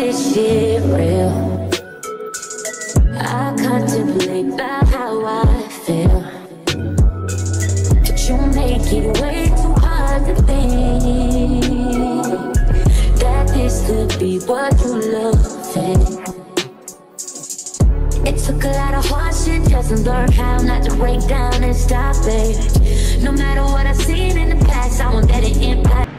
this shit real. I contemplate about how I feel. But you make it way too hard to think that this could be what you love. It took a lot of hard shit just to learn how not to break down and stop it. No matter what I've seen in the past, I won't let it impact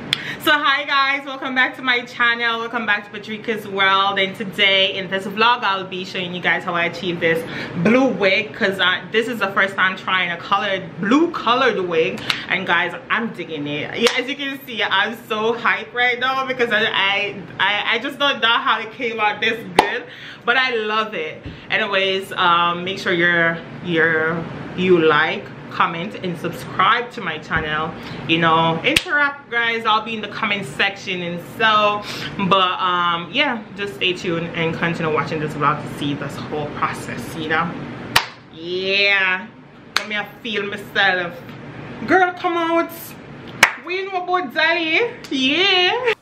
so hi guys welcome back to my channel. Welcome back to Patrika's world. And today in this vlog i'll be showing you guys how i achieved this blue wig because this is the first time trying a colored blue colored wig. And guys i'm digging it. Yeah as you can see i'm so hyped right now because i i i just don't know how it came out this good but i love it. Anyways um make sure you're you're you like comment and subscribe to my channel. You know interact guys. I'll be in the comment section. And so but um yeah just stay tuned and continue watching this vlog to see this whole process you know? Yeah. Let me feel myself. Girl come out. We know about Dolly yeah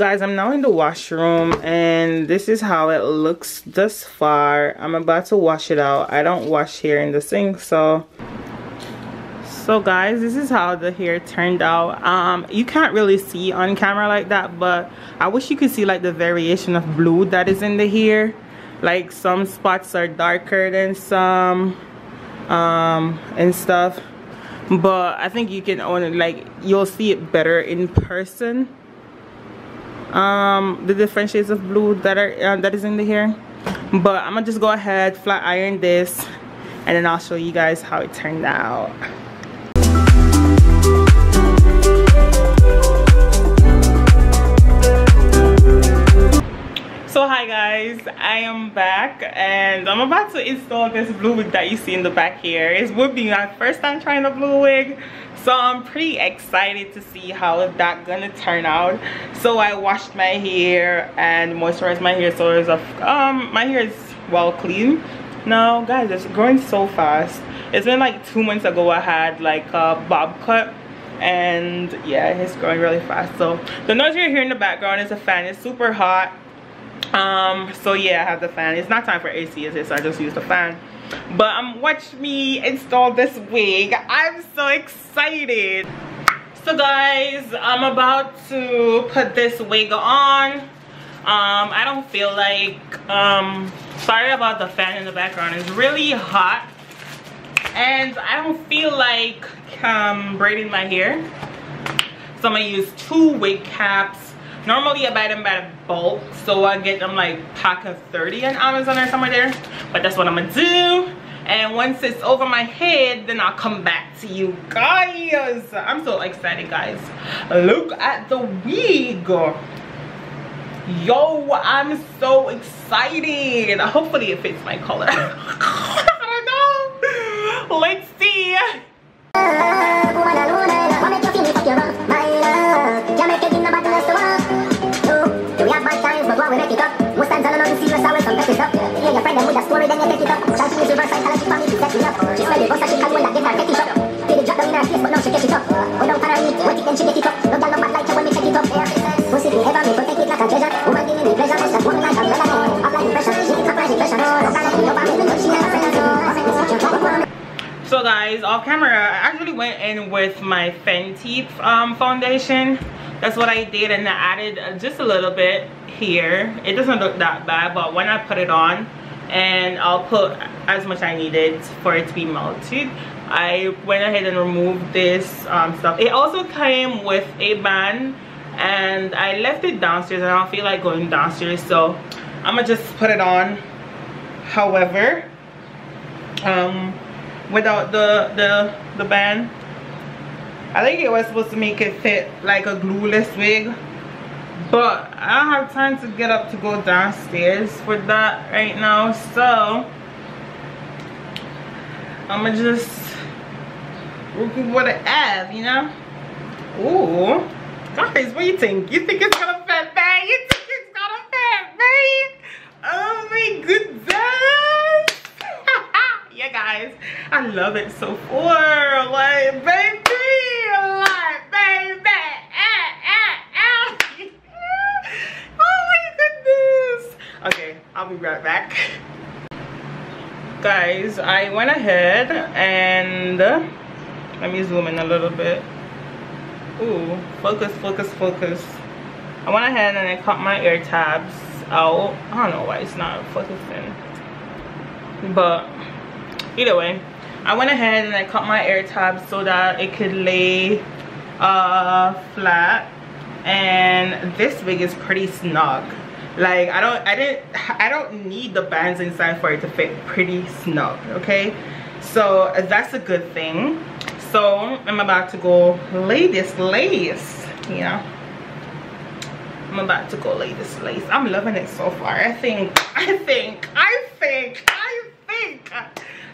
guys i'm now in the washroom and this is how it looks thus far. I'm about to wash it out. I don't wash hair in the sink so. So guys this is how the hair turned out. Um you can't really see on camera like that but i wish you could see like the variation of blue that is in the hair. Like some spots are darker than some um and stuff. But i think you can only like you'll see it better in person um the different shades of blue that are uh, that is in the hair. But i'm gonna just go ahead flat iron this and then i'll show you guys how it turned out so hi guys. I am back and i'm about to install this blue wig that you see in the back here. It would be my first time trying a blue wig so i'm pretty excited to see how that gonna turn out. So i washed my hair and moisturized my hair so it's um my hair is well clean. Now guys it's growing so fast. It's been like two months ago i had like a bob cut and yeah it's growing really fast. So the noise you're hearing in the background is a fan. It's super hot um so yeah i have the fan. It's not time for ac is it? So i just use the fan. But um watch me install this wig. I'm so excited. So guys i'm about to put this wig on. Um i don't feel like um sorry about the fan in the background. It's really hot. And i don't feel like um braiding my hair. So i'm gonna use two wig caps normally i buy them by the bulk so i get them like pack of 30 on amazon or somewhere there but that's what i'm gonna do. And once it's over my head then i'll come back to you guys. I'm so excited guys. Look at the wig. Yo i'm so excited. Hopefully it fits my color. I don't know. Let's see it up. Come back it up. Your friend, and with story, then you take it up. Reverse up. Boss, she can get her, get it up. Did it drop but she get it up. Oh, what it, then she get it up. No, no, mad like when check it up. Me, it like a treasure. Woman, give me pleasure, that's woman like a she no, she. So guys, off camera, I actually went in with my Fenty um, foundation that's what i did and i added just a little bit here. It doesn't look that bad but when i put it on and i'll put as much i needed for it to be melted i went ahead and removed this um, stuff. It also came with a band and i left it downstairs. And i don't feel like going downstairs so i'm gonna just put it on. However um without the the the band i think it was supposed to make it fit like a glueless wig but i don't have time to get up to go downstairs for that right now so i'm gonna just work with what i have you know? Ooh, guys what do you think? You think it's gonna fit bang you think it's gonna fit bang oh my goodness! Yeah guys i love it so far. Like baby like baby ah, ah, ah. oh my goodness okay i'll be right back. Guys i went ahead and let me zoom in a little bit. Ooh, focus focus focus. I went ahead and i cut my ear tabs out. I don't know why it's not focusing. But either way i went ahead and i cut my ear tabs so that it could lay uh flat. And this wig is pretty snug like i don't i didn't i don't need the bands inside for it to fit pretty snug okay so that's a good thing so i'm about to go lay this lace know I'm about to go lay this lace. I'm loving it so far. I think, I think, I think, I think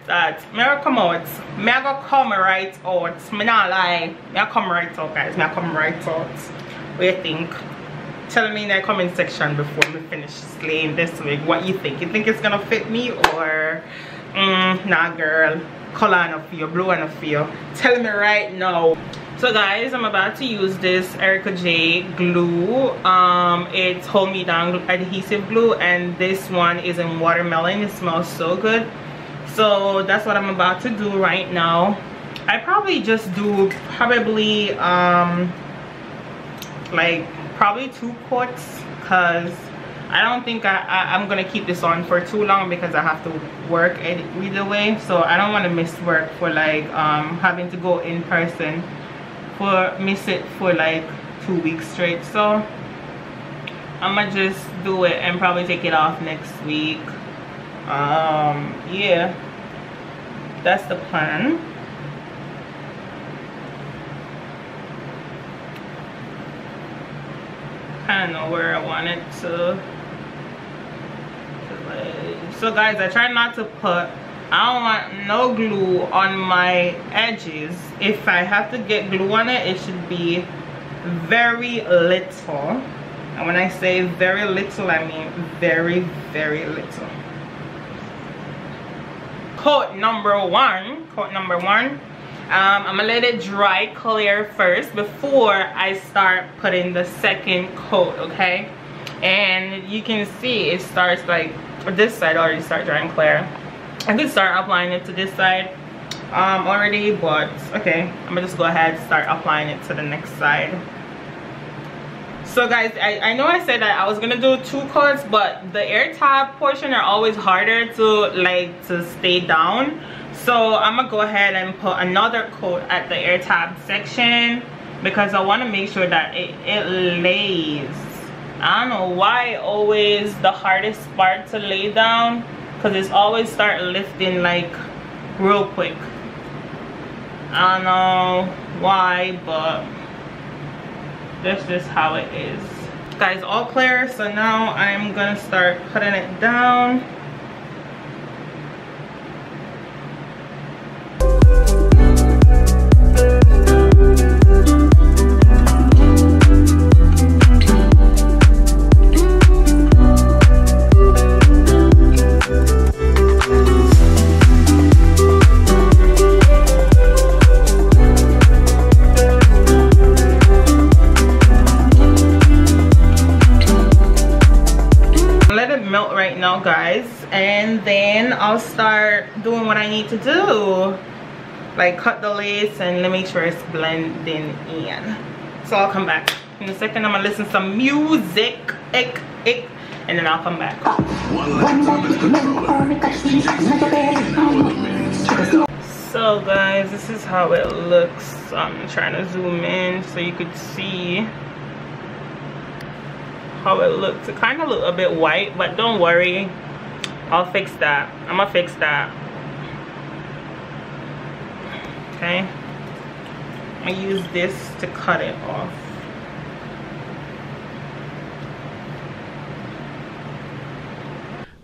that may I come out. May I go come right out. Me not lie. May I come right out guys. May I come right out. What you think? Tell me in the comment section before we finish slaying this wig what you think. You think it's gonna fit me or mm, nah girl. Color enough for you, blue enough for you. Tell me right now so guys i'm about to use this erica j glue um it's hold me down adhesive glue and this one is in watermelon it smells so good so that's what i'm about to do right now i probably just do probably um like probably two coats because I don't think I, I, am gonna keep this on for too long because I have to work either way. So I don't want to miss work for like um, having to go in person for miss it for like two weeks straight. So i'm gonna just do it and probably take it off next week. Um yeah. That's the plan kind of know where i want it to so guys i try not to put I don't want no glue on my edges. If I have to get glue on it, it should be very little. And when I say very little, I mean very, very little. Coat number one, coat number one. Um, I'm gonna let it dry clear first before I start putting the second coat, okay? And you can see it starts like, this side already start drying clear I could start applying it to this side um, already, but okay, I'm gonna just go ahead start applying it to the next side. So guys, I, I know I said that I was gonna do two coats, but the air tab portion are always harder to like to stay down. So I'm gonna go ahead and put another coat at the air tab section because I want to make sure that it, it lays. I don't know why always the hardest part to lay down because it's always start lifting like real quick. I don't know why but that's just how it is. Guys all clear so now I'm gonna start putting it down start doing what I need to do. Like cut the lace and let me make sure it's blending in. So i'll come back. In a second i'm gonna listen to some music. Ick, ick, and then i'll come back. So guys this is how it looks. I'm trying to zoom in so you could see how it looks. It kind of look a bit white but don't worry i'll fix that. I'm gonna fix that. Okay? I use this to cut it off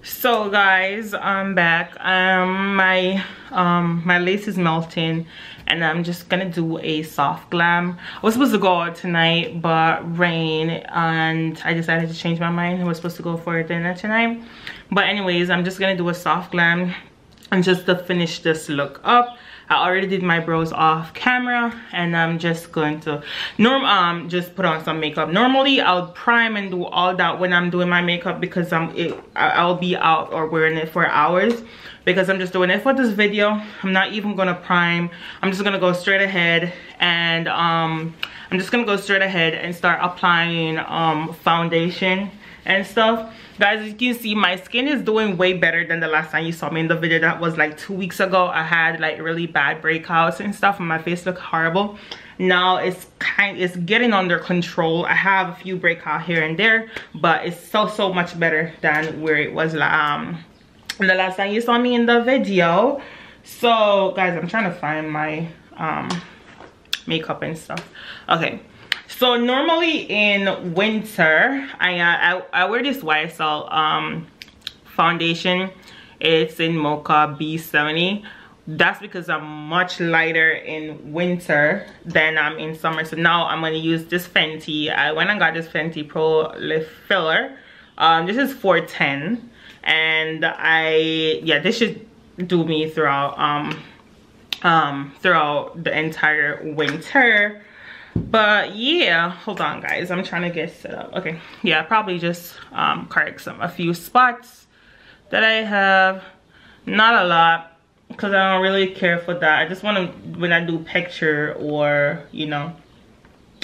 so guys i'm back. Um my um my lace is melting and i'm just gonna do a soft glam. I was supposed to go out tonight but rain and i decided to change my mind i was supposed to go for dinner tonight. But anyways i'm just gonna do a soft glam and just to finish this look up I already did my brows off camera and I'm just going to norm um just put on some makeup. Normally I'll prime and do all that when I'm doing my makeup because I'm it, I'll be out or wearing it for hours because I'm just doing it for this video. I'm not even gonna prime. I'm just gonna go straight ahead and um I'm just gonna go straight ahead and start applying um foundation and stuff guys you can see my skin is doing way better than the last time you saw me in the video. That was like two weeks ago. I had like really bad breakouts and stuff and my face looked horrible. Now it's kind it's getting under control. I have a few breakout here and there but it's so so much better than where it was um the last time you saw me in the video. So guys i'm trying to find my um makeup and stuff. Okay so normally in winter i uh, i, I wear this ysl um foundation. It's in mocha b70 that's because i'm much lighter in winter than i'm in summer. So now i'm going to use this fenty. I went and got this fenty pro lip filler. Um this is 410 and i yeah this should do me throughout um um throughout the entire winter but yeah hold on guys. I'm trying to get set up. Okay. Yeah probably just um correct some a few spots that i have. Not a lot because i don't really care for that. I just want to when i do picture or you know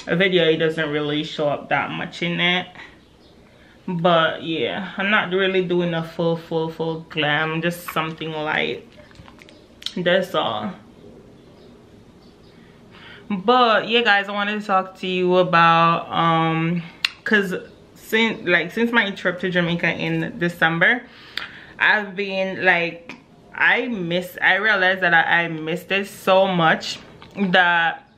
a video it doesn't really show up that much in it. But yeah i'm not really doing a full full full glam just something light. That's all but yeah guys i wanted to talk to you about um because since like since my trip to jamaica in december i've been like i miss i realized that i, I missed it so much that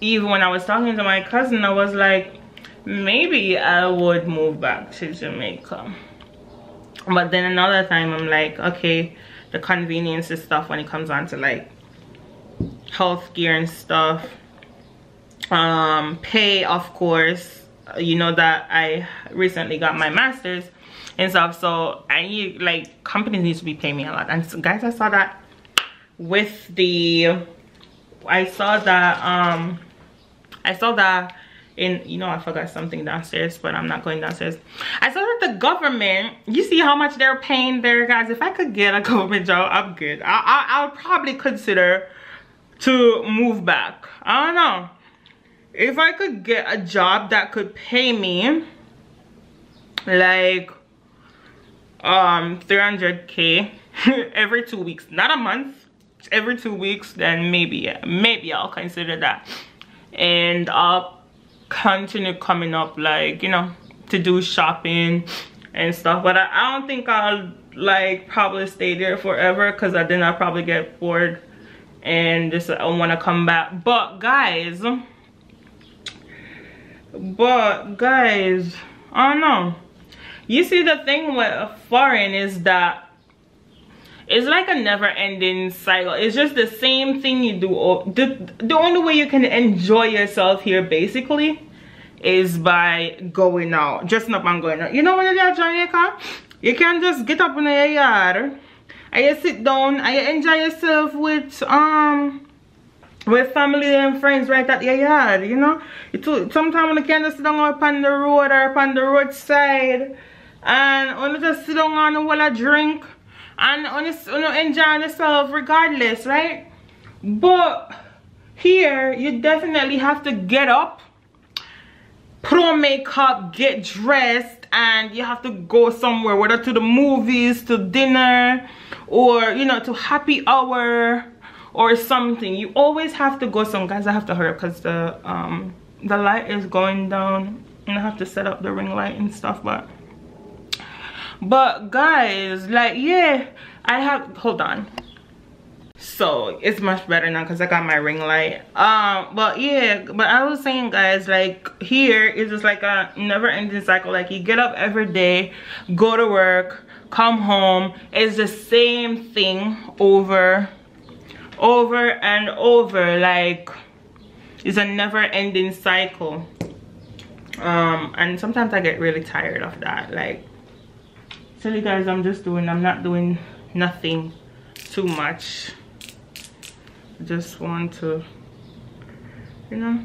even when i was talking to my cousin i was like maybe i would move back to jamaica. But then another time i'm like okay the convenience and stuff when it comes on to like health gear and stuff. Um pay of course. You know that i recently got my master's and stuff so i need like companies need to be paying me a lot. And so guys i saw that with the i saw that um i saw that in you know i forgot something downstairs but i'm not going downstairs. I saw that the government you see how much they're paying there guys? If i could get a government job i'm good. I i, I would probably consider to move back. I don't know. If I could get a job that could pay me like um 300k every two weeks, not a month, every two weeks, then maybe maybe I'll consider that. And I'll continue coming up like, you know, to do shopping and stuff. But I, I don't think I'll like probably stay there forever because I then I'll probably get bored and just I want to come back. But guys but guys I don't know. You see the thing with foreign is that it's like a never-ending cycle. It's just the same thing you do the, the only way you can enjoy yourself here basically is by going out. Dressing up and going out. You know when you're at Jamaica you can just get up in your yard and you sit down you enjoy yourself with um with family and friends right at your yard, you know. Sometimes when you can just sit down up on the road or up on the roadside and when you just sit down and while a drink and when you, you enjoy yourself regardless, right? but here you definitely have to get up put on makeup get dressed and you have to go somewhere whether to the movies to dinner or you know to happy hour or something. You always have to go some guys i have to hurry up because the um the light is going down and i have to set up the ring light and stuff but but guys like yeah i have hold on so it's much better now because i got my ring light. Um but yeah but i was saying guys like here it's just like a never-ending cycle. Like you get up every day go to work come home. It's the same thing over over and over. Like it's a never-ending cycle. Um and sometimes i get really tired of that. Like tell you guys i'm just doing i'm not doing nothing too much just want to you know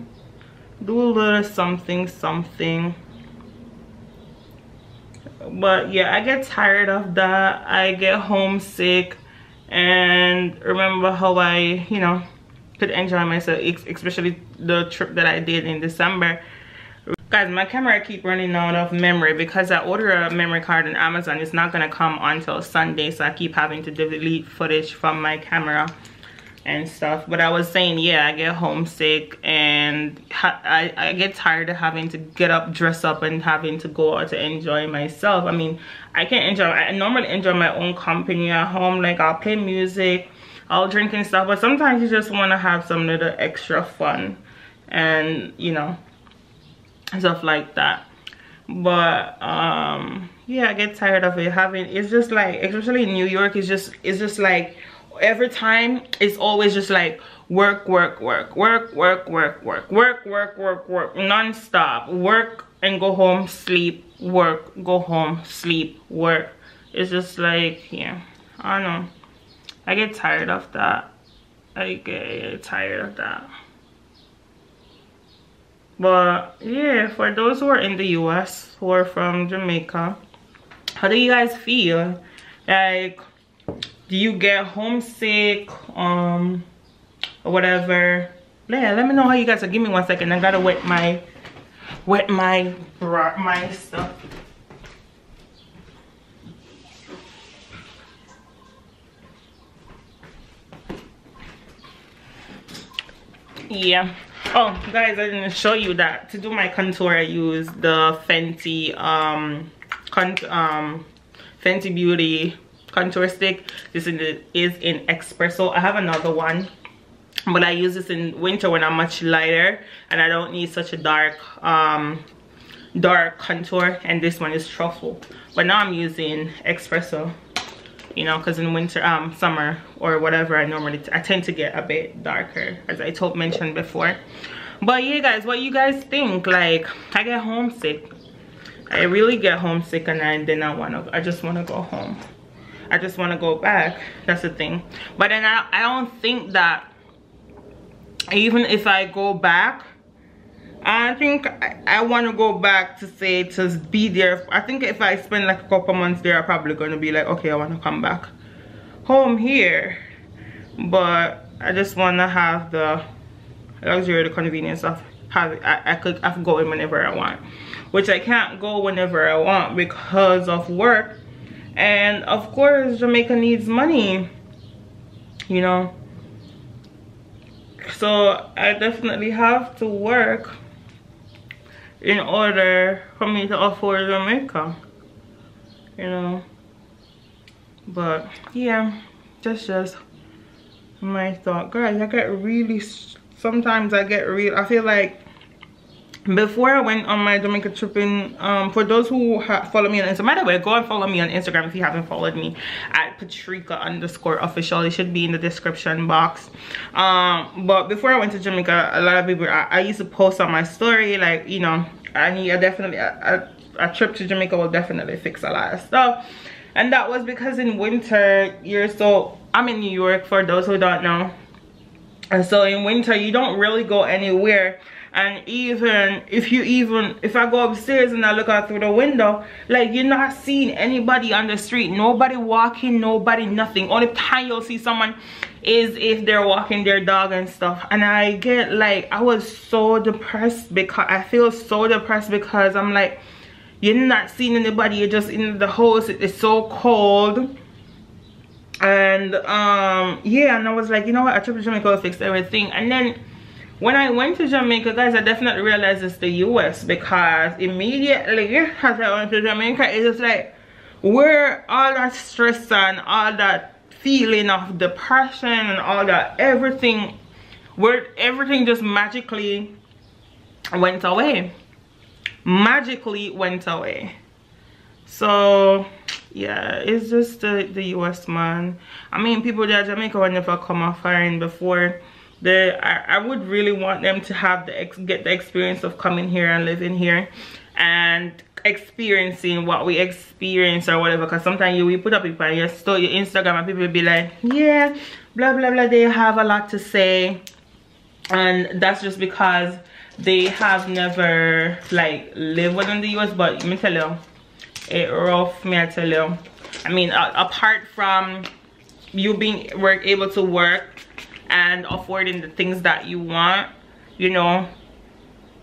do a little something something. But yeah i get tired of that. I get homesick. And remember how i you know could enjoy myself especially the trip that i did in december. Guys my camera keep running out of memory because i ordered a memory card on amazon. It's not gonna come until sunday so i keep having to delete footage from my camera and stuff. But i was saying yeah i get homesick and I, I get tired of having to get up dress up and having to go out to enjoy myself. I mean i can enjoy i normally enjoy my own company at home. Like i'll play music i'll drink and stuff but sometimes you just want to have some little extra fun and you know stuff like that. But um yeah i get tired of it having it's just like especially in new york it's just it's just like every time it's always just like work work work work work work work work work work work non-stop work and go home sleep work go home sleep work it's just like yeah i don't know i get tired of that i get tired of that but yeah for those who are in the u.s who are from jamaica how do you guys feel like do you get homesick um or whatever? Yeah let me know how you guys are. Give me one second. I gotta wet my wet my my stuff. Yeah. Oh guys i didn't show you that. To do my contour i use the fenty um con um fenty beauty contour stick this is in, espresso. I have another one but i use this in winter when i'm much lighter and i don't need such a dark um dark contour. And this one is truffle. But now i'm using espresso you know because in winter um summer or whatever i normally I tend to get a bit darker as i told mentioned before. But yeah guys what you guys think? Like i get homesick. I really get homesick and I, then i want to i just want to go home I just want to go back. That's the thing. But then I, I don't think that even if I go back, I think I, I want to go back to say to be there. I think if I spend like a couple months there, I'm probably going to be like, okay, I want to come back home here. But I just want to have the luxury, the convenience of having, I, I could I could go in whenever I want. Which I can't go whenever I want because of work and of course jamaica needs money you know. So i definitely have to work in order for me to afford jamaica you know. But yeah that's just my thought. Guys i get really sometimes i get real i feel like before I went on my Jamaica tripping, um, for those who follow me on Instagram, by the way, go and follow me on Instagram if you haven't followed me at Patrika underscore official. It should be in the description box. Um, but before I went to Jamaica, a lot of people, I, I used to post on my story, like, you know, I need a definitely, a, a, a trip to Jamaica will definitely fix a lot of stuff. And that was because in winter, you're so, I'm in New York for those who don't know. And so in winter, you don't really go anywhere and even if you even if i go upstairs and i look out through the window like you're not seeing anybody on the street. Nobody walking nobody nothing. Only time you'll see someone is if they're walking their dog and stuff. And i get like i was so depressed because i feel so depressed because i'm like you're not seeing anybody. You're just in the house. It's so cold. And um yeah and i was like you know what? A trip to will fix everything. And then when i went to jamaica guys i definitely realized it's the us because immediately as i went to jamaica it's just like where all that stress and all that feeling of depression and all that everything where everything just magically went away. Magically went away. So yeah it's just the the u.s man. I mean people that jamaica never come off firing before the I, I would really want them to have the ex get the experience of coming here and living here and experiencing what we experience or whatever. Because sometimes you we put up on your story your instagram and people be like yeah blah blah blah they have a lot to say. And that's just because they have never like lived within the us but let me tell you it rough me i tell you? I mean uh, apart from you being work able to work and affording the things that you want you know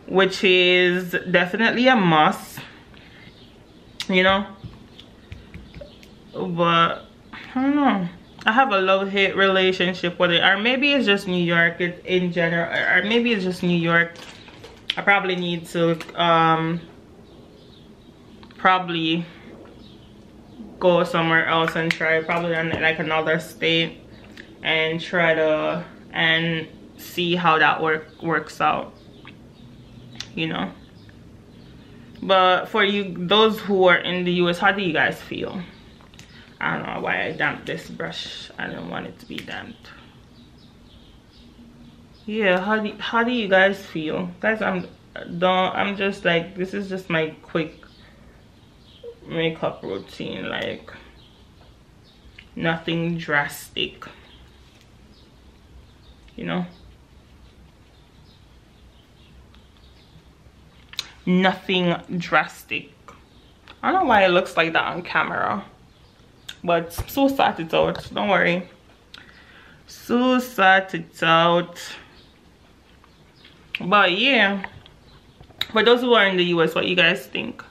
which is definitely a must you know. But i don't know. I have a love-hate relationship with it. Or maybe it's just new york in general. Or maybe it's just new york. I probably need to um probably go somewhere else and try probably in like another state and try to and see how that work works out you know? But for you those who are in the us how do you guys feel? I don't know why i damped this brush. I don't want it to be damped. Yeah how do how do you guys feel? Guys i'm don't i'm just like this is just my quick makeup routine like nothing drastic you know? Nothing drastic. I don't know why it looks like that on camera but so sort it out. Don't worry. So sort it out. But yeah for those who are in the us what you guys think?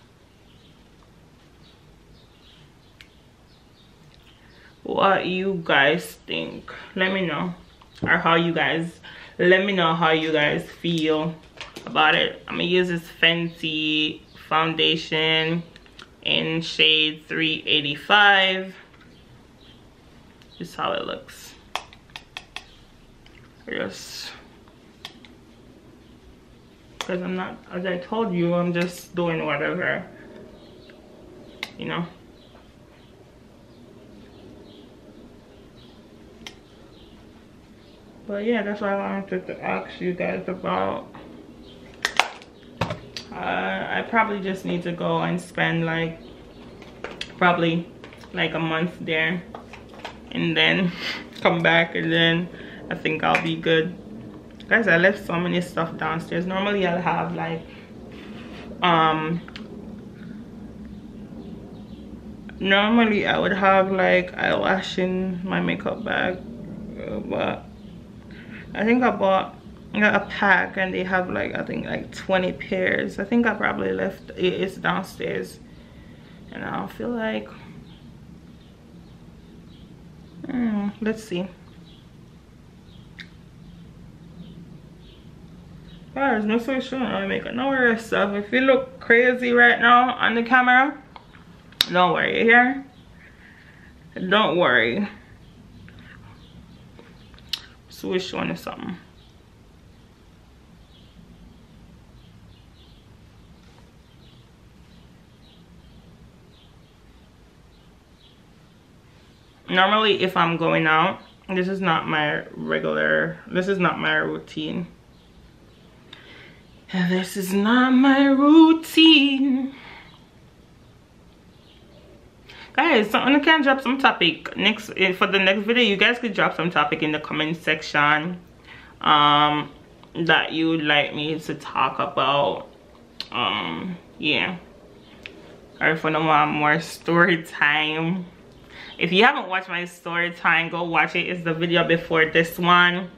What you guys think? Let me know or how you guys let me know how you guys feel about it. I'm gonna use this fenty foundation in shade 385 this is how it looks. Just because i'm not as i told you i'm just doing whatever you know but yeah that's what i wanted to ask you guys about uh, I probably just need to go and spend like probably like a month there. And then come back and then I think I'll be good. Guys I left so many stuff downstairs. Normally I'll have like um normally I would have like eyelash in my makeup bag but I think I bought a pack and they have like I think like 20 pairs. I think I probably left it's downstairs. And I feel like hmm, let's see. Guys, no so sure I make it. No worry stuff. If you look crazy right now on the camera, don't worry here. Don't worry. Switch on or something. normally if i'm going out this is not my regular this is not my routine And this is not my routine guys so someone can drop some topic next eh, for the next video. You guys could drop some topic in the comment section um that you would like me to talk about. Um yeah. Or if you want more story time. If you haven't watched my story time go watch it. It's the video before this one.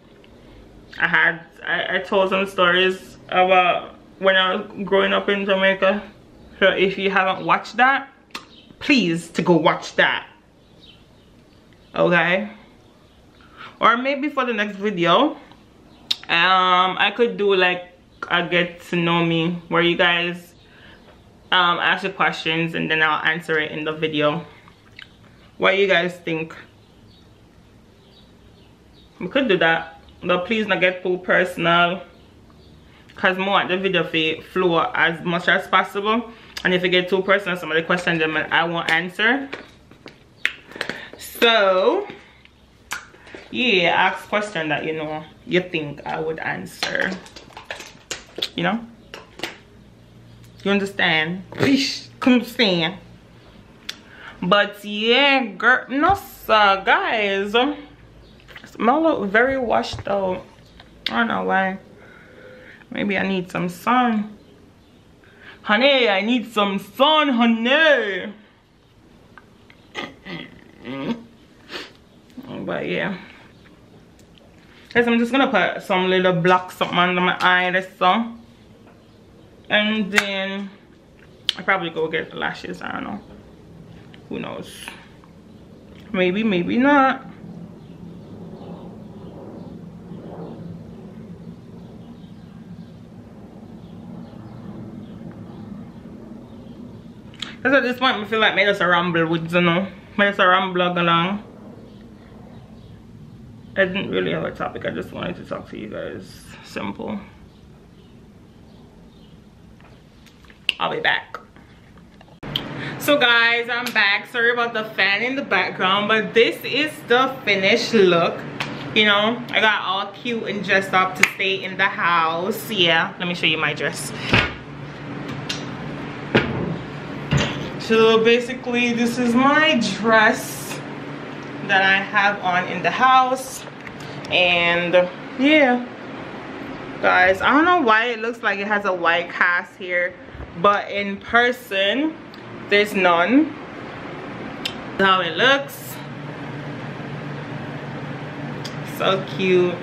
I had i, I told some stories about when i was growing up in jamaica. So if you haven't watched that please to go watch that. Okay? Or maybe for the next video um i could do like a get to know me where you guys um ask the questions and then i'll answer it in the video. What you guys think? We could do that but please not get too personal because more want the video to flow as much as possible and if you get too personal some of the questions them i won't answer. So yeah ask question that you know you think i would answer. You know? You understand? Come understand but yeah girl no sir guys. Smell look very washed out. I don't know why. Maybe i need some sun honey i need some sun honey. Mm-hmm. But yeah. Guys i'm just gonna put some little black something under my eye this so and then i probably go get the lashes i don't know. Who knows? Maybe maybe not Because at this point, I feel like I just a ramble with, you know. I just a ramble along. I didn't really have a topic. I just wanted to talk to you guys. Simple. I'll be back so guys i'm back sorry about the fan in the background but this is the finished look you know i got all cute and dressed up to stay in the house yeah let me show you my dress so basically this is my dress that i have on in the house. And yeah. Guys i don't know why it looks like it has a white cast here but in person there's none. How it looks. So cute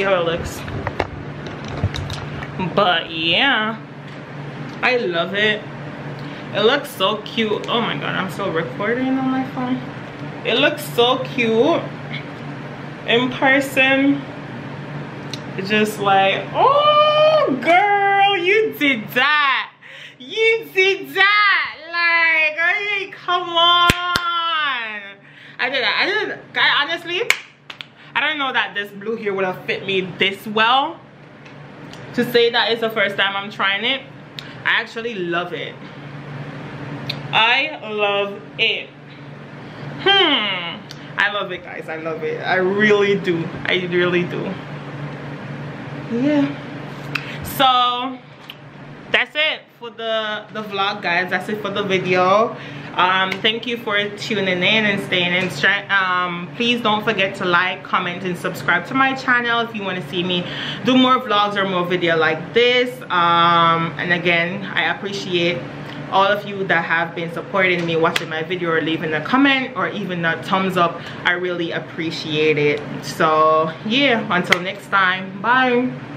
see how it looks but yeah I love it. It looks so cute. Oh my god, I'm still recording on my phone. It looks so cute in person. It's just like, oh girl, you did that. You did that. Like, hey, come on. I did that. I did I honestly, I don't know that this blue here would have fit me this well. To say that it's the first time I'm trying it I actually love it. I love it. Hmm. I love it, guys. I love it. I really do. I really do. Yeah. So, that's it for the, the vlog, guys. That's it for the video. Um thank you for tuning in and staying in um please don't forget to like comment and subscribe to my channel if you want to see me do more vlogs or more video like this. Um and again i appreciate all of you that have been supporting me watching my video or leaving a comment or even a thumbs up. I really appreciate it. So yeah until next time bye